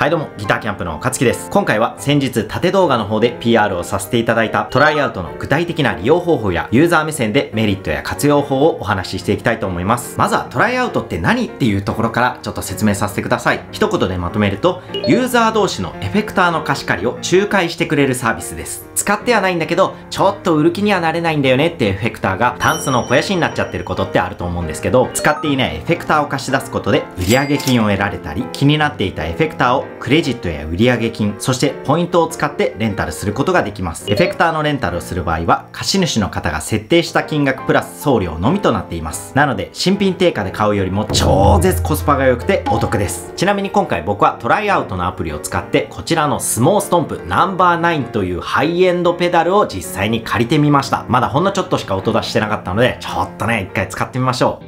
はいどうも、ギターキャンプのかつきです。今回は先日縦動画の方で PR をさせていただいたトライアウトの具体的な利用方法やユーザー目線でメリットや活用法をお話ししていきたいと思います。まずはトライアウトって何っていうところからちょっと説明させてください。一言でまとめると、ユーザー同士のエフェクターの貸し借りを仲介してくれるサービスです。使ってはないんだけど、ちょっと売る気にはなれないんだよねってエフェクターがタンスの肥やしになっちゃってることってあると思うんですけど、使っていないエフェクターを貸し出すことで売上金を得られたり、気になっていたエフェクターをクレジットや売上金、そしてポイントを使ってレンタルすることができます。エフェクターのレンタルをする場合は、貸主の方が設定した金額プラス送料のみとなっています。なので、新品定価で買うよりも超絶コスパが良くてお得です。ちなみに今回僕はトライアウトのアプリを使って、こちらのスモーストンプナンバー9というハイエンドペダルを実際に借りてみました。まだほんのちょっとしか音出してなかったので、ちょっとね、一回使ってみましょ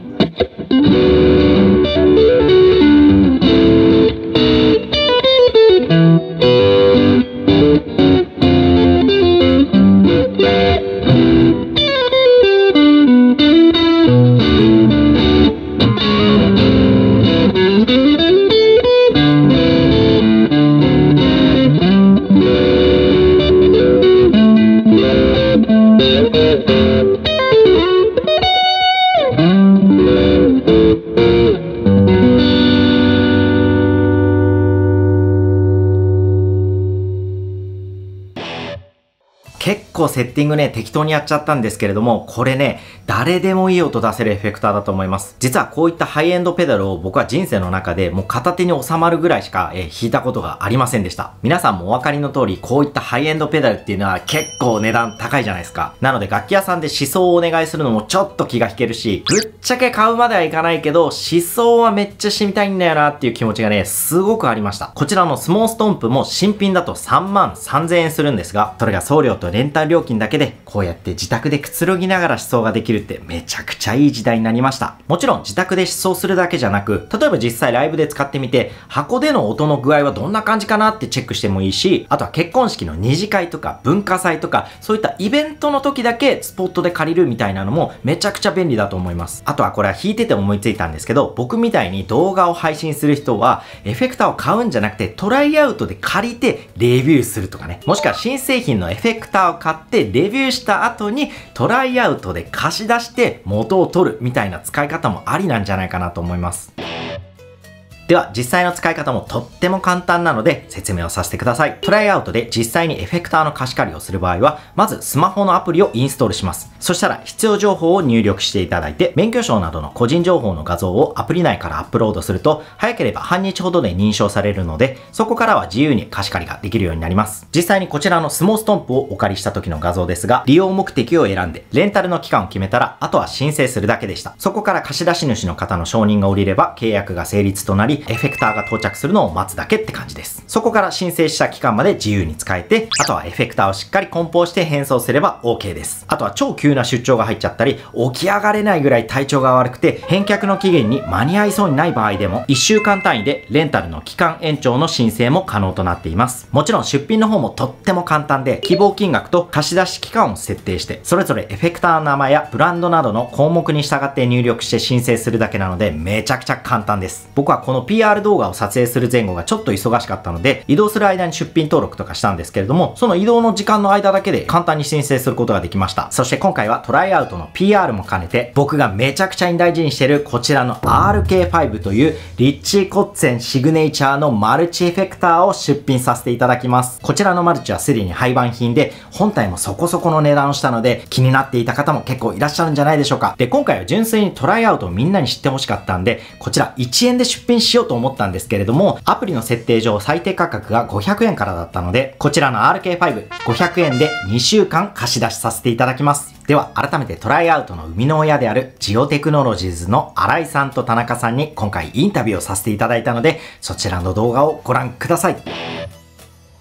う。セッティングね、適当にやっちゃったんですけれども、これね、誰でもいい音出せるエフェクターだと思います。実はこういったハイエンドペダルを僕は人生の中でもう片手に収まるぐらいしか、えー、弾いたことがありませんでした。皆さんもお分かりの通り、こういったハイエンドペダルっていうのは結構値段高いじゃないですか。なので楽器屋さんで思想をお願いするのもちょっと気が引けるし、ぶっちゃけ買うまではいかないけど、思想はめっちゃしてみたいんだよなっていう気持ちがね、すごくありました。こちらのスモーストンプも新品だと3万3000円するんですが、それが送料とレンタル料料金だけで、こうやって自宅でくつろぎながら思想ができるってめちゃくちゃいい時代になりました。もちろん自宅で思想するだけじゃなく、例えば実際ライブで使ってみて、箱での音の具合はどんな感じかなってチェックしてもいいし、あとは結婚式の二次会とか文化祭とか、そういったイベントの時だけスポットで借りるみたいなのもめちゃくちゃ便利だと思います。あとはこれは弾いてて思いついたんですけど、僕みたいに動画を配信する人は、エフェクターを買うんじゃなくてトライアウトで借りてレビューするとかね。もしくは新製品のエフェクターを買ってレビューした後にトライアウトで貸し出して元を取るみたいな使い方もありなんじゃないかなと思います。では実際の使い方もとっても簡単なので説明をさせてください。トライアウトで実際にエフェクターの貸し借りをする場合は、まずスマホのアプリをインストールします。そしたら必要情報を入力していただいて、免許証などの個人情報の画像をアプリ内からアップロードすると、早ければ半日ほどで認証されるので、そこからは自由に貸し借りができるようになります。実際にこちらのスモーストンプをお借りした時の画像ですが、利用目的を選んで、レンタルの期間を決めたら、あとは申請するだけでした。そこから貸し出し主の方の承認が下りれば、契約が成立となり、エフェクターが到着するのを待つだけって感じです。そこから申請した期間まで自由に使えて、あとはエフェクターをしっかり梱包して変装すれば OK です。あとは超急な出張が入っちゃったり、起き上がれないぐらい体調が悪くて、返却の期限に間に合いそうにない場合でも、1週間単位でレンタルの期間延長の申請も可能となっています。もちろん出品の方もとっても簡単で、希望金額と貸し出し期間を設定して、それぞれエフェクターの名前やブランドなどの項目に従って入力して申請するだけなので、めちゃくちゃ簡単です。僕はこの PR 動画を撮影する前後がちょっと忙しかったので、移動する間に出品登録とかしたんですけれども、その移動の時間の間だけで簡単に申請することができました。そして今回はトライアウトの PR も兼ねて、僕がめちゃくちゃに大事にしてるこちらの RK5 というリッチー・コッツェンシグネイチャーのマルチエフェクターを出品させていただきます。こちらのマルチはすでに廃盤品で、本体もそこそこの値段をしたので、気になっていた方も結構いらっしゃるんじゃないでしょうか。で、今回は純粋にトライアウトをみんなに知ってほしかったんで、こちら1円で出品ししようと思ったんですけれども、アプリの設定上最低価格が500円からだったので、こちらの RK5、500円で2週間貸し出しさせていただきます。では、改めてトライアウトの生みの親であるジオテクノロジーズの新井さんと田中さんに今回インタビューをさせていただいたので、そちらの動画をご覧ください。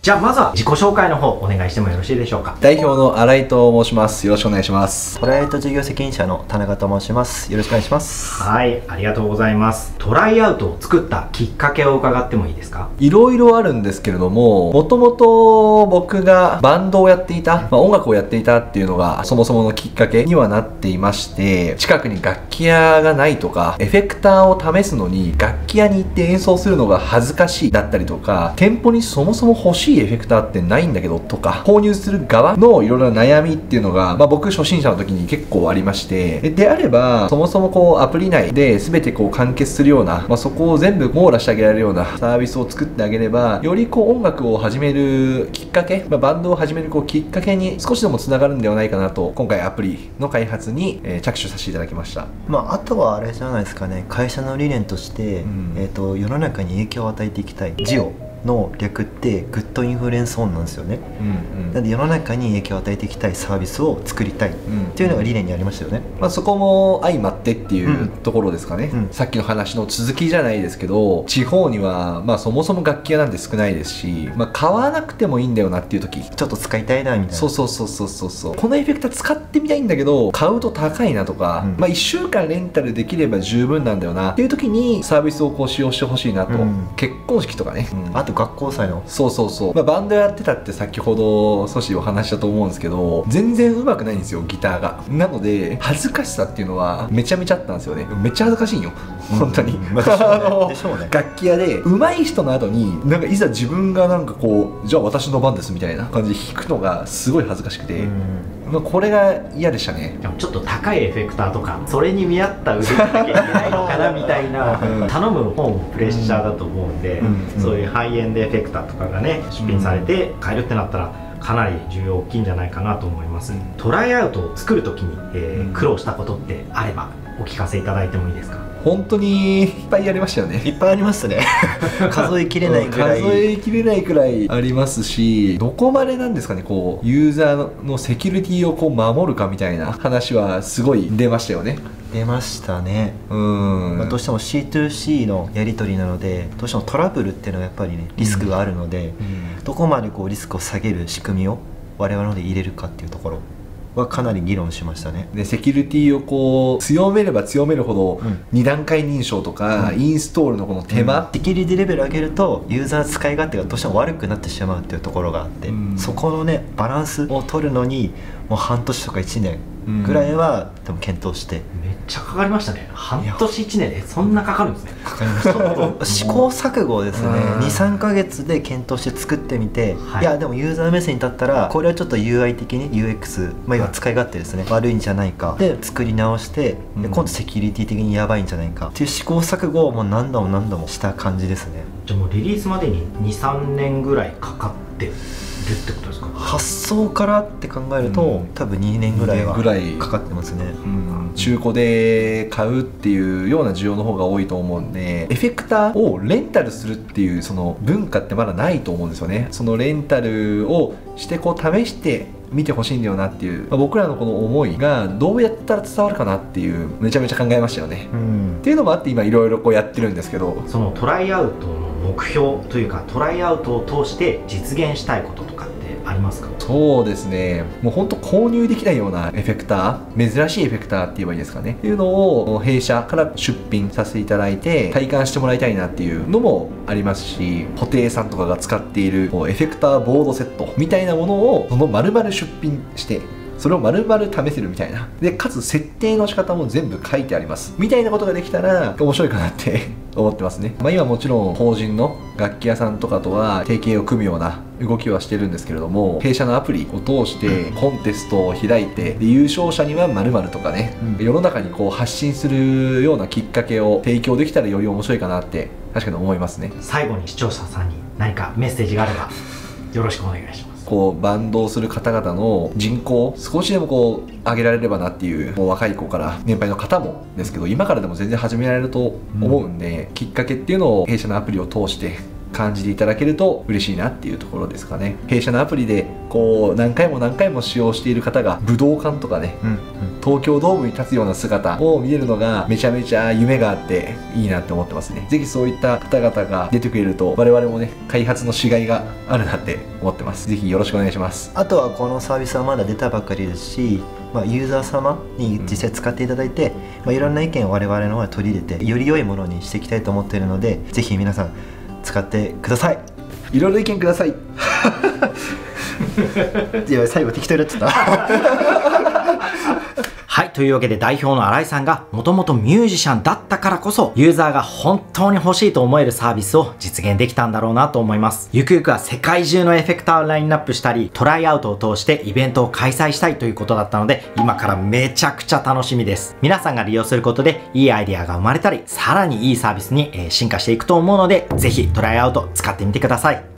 じゃあまずは自己紹介の方お願いしてもよろしいでしょうか。代表の新井と申します。よろしくお願いします。トライアウト事業責任者の田中と申します。よろしくお願いします。はいありがとうございます。トライアウトを作ったきっかけを伺ってもいいですか？いろいろあるんですけれどももともと僕がバンドをやっていた、まあ、音楽をやっていたっていうのがそもそものきっかけにはなっていまして近くに楽器屋がないとかエフェクターを試すのに楽器屋に行って演奏するのが恥ずかしいだったりとか店舗にそもそも欲しいエフェクターってないんだけどとか購入する側のいろいろな悩みっていうのが、まあ、僕初心者の時に結構ありましてでであればそもそもこうアプリ内で全てこう完結するような、まあ、そこを全部網羅してあげられるようなサービスを作ってあげればよりこう音楽を始めるきっかけ、まあ、バンドを始めるこうきっかけに少しでもつながるんではないかなと今回アプリの開発に、えー着手させていただきました。まあ、あとはあれじゃないですかね会社の理念として、うん。えー、と世の中に影響を与えていきたい。 GIO の略って Good Influence On なんですよね。うんなんで世の中に影響を与えていきたいサービスを作りたいっうんていうのが理念にありましたよね。まあ、そこも相まってっていううんところですかね、うん。さっきの話の続きじゃないですけど地方には、まあ、そもそも楽器屋なんて少ないですし、まあ、買わなくてもいいんだよなっていう時ちょっと使いたいなみたいな。そうそうそうそうそう。そうこのエフェクター使ってみたいんだけど買うと高いなとか、うん。まあ、1週間レンタルできれば十分なんだよなっていう時にサービスをこう使用してほしいなと、うん。結婚式とかね、うん。あと学校祭の。そうそうそう、まあ、バンドやってたって先ほど少しお話ししたと思うんですけど全然上手くないんですよギターが。なので恥ずかしさっていうのはめちゃめちゃあったんですよね。めっちゃ恥ずかしいんよ。本当に、うんまあ のね。楽器屋で上手い人の後になんかいざ自分がなんかこうじゃあ私の番ですみたいな感じで弾くのがすごい恥ずかしくて、うん。まあ、これが嫌でしたね。ちょっと高いエフェクターとかそれに見合った腕じゃなきゃいけないのかなみたいな、うん。頼む方もプレッシャーだと思うんで、うん。そういうハイエンドエフェクターとかがね出品されて買えるってなったらかなり需要大きいんじゃないかなと思います、トライアウトを作る時に、えーうん。苦労したことってあればお聞かせいただいてもいいですか？本当にいっぱいやりましたよね。いっぱいありますね。数えきれないぐらい。数えきれないくらいありますしどこまでなんですかねこうユーザーのセキュリティをこう守るかみたいな話はすごい出ましたよね。出ましたね。うーん、まあ、どうしても C2C のやり取りなのでどうしてもトラブルっていうのはやっぱりねリスクがあるので、うん。どこまでこうリスクを下げる仕組みを我々ので入れるかっていうところはかなり議論しましたね。でセキュリティをこう強めれば強めるほど、うん。二段階認証とか、うん。インストールのこの手間、セキュリティレベル上げるとユーザー使い勝手がどうしても悪くなってしまうっていうところがあって、うん。そこのねバランスを取るのにもう半年とか1年ぐらいは多分検討してちゃかかりましたね。半年1年でそんなかかるんですね。かかりました試行錯誤ですね。うん。23か月で検討して作ってみて、はい。い、やでもユーザー目線に立ったらこれはちょっと UI 的に UX、まあ、要は使い勝手ですね。悪いんじゃないか。で作り直して、うん。で今度セキュリティ的にやばいんじゃないか。っていう試行錯誤をもう何度も何度もした感じですね。じゃあもうリリースまでに23年ぐらいかかってるってことですか？発想からって考えると、うん。多分2年ぐらいは二年ぐらい。かかってますね。うん。中古で買うっていうような需要の方が多いと思うんでエフェクターをレンタルするっていうその文化ってまだないと思うんですよね。そのレンタルをしてこう試して見てほしいんだよなっていう、まあ僕らのこの思いがどうやったら伝わるかなっていうめちゃめちゃ考えましたよね。うん。っていうのもあって今いろいろこうやってるんですけど。そのトライアウトの目標というかトライアウトを通して実現したいこととかってありますか？そうですね。もうほんと購入できないようなエフェクター珍しいエフェクターって言えばいいですかね。っていうのを弊社から出品させていただいて体感してもらいたいなっていうのもありますし布袋さんとかが使っているこうエフェクターボードセットみたいなものをその丸々出品してそれを丸々試せるみたいな。でかつ設定の仕方も全部書いてあります。みたいなことができたら面白いかなって思ってますね。まあ今もちろん法人の楽器屋さんとかとは提携を組むような動きはしてるんですけれども弊社のアプリを通してコンテストを開いてで優勝者には〇〇とかね、うん。世の中にこう発信するようなきっかけを提供できたらより面白いかなって確かに思いますね。最後に視聴者さんに何かメッセージがあればよろしくお願いしますこうバンドをする方々の人口少しでもこう上げられればなっていうもう若い子から年配の方もですけど今からでも全然始められると思うんで、きっかけっていうのを弊社のアプリを通して感じていただけると嬉しいなっていうところですかね。弊社のアプリでこう何回も何回も使用している方が武道館とかねうんうん。東京ドームに立つような姿を見れるのがめちゃめちゃ夢があっていいなって思ってますね。ぜひそういった方々が出てくれると我々もね開発のしがいがあるなって思ってます。ぜひよろしくお願いします。あとはこのサービスはまだ出たばっかりですし、まあ、ユーザー様に実際使っていただいて、まあ、いろんな意見を我々の方で取り入れてより良いものにしていきたいと思っているのでぜひ皆さん使ってください。いろいろ意見ください。いや最後適当になっちゃった。はい。というわけで代表の新井さんがもともとミュージシャンだったからこそユーザーが本当に欲しいと思えるサービスを実現できたんだろうなと思います。ゆくゆくは世界中のエフェクターをラインナップしたりトライアウトを通してイベントを開催したいということだったので今からめちゃくちゃ楽しみです。皆さんが利用することでいいアイデアが生まれたりさらにいいサービスに進化していくと思うのでぜひトライアウト使ってみてください。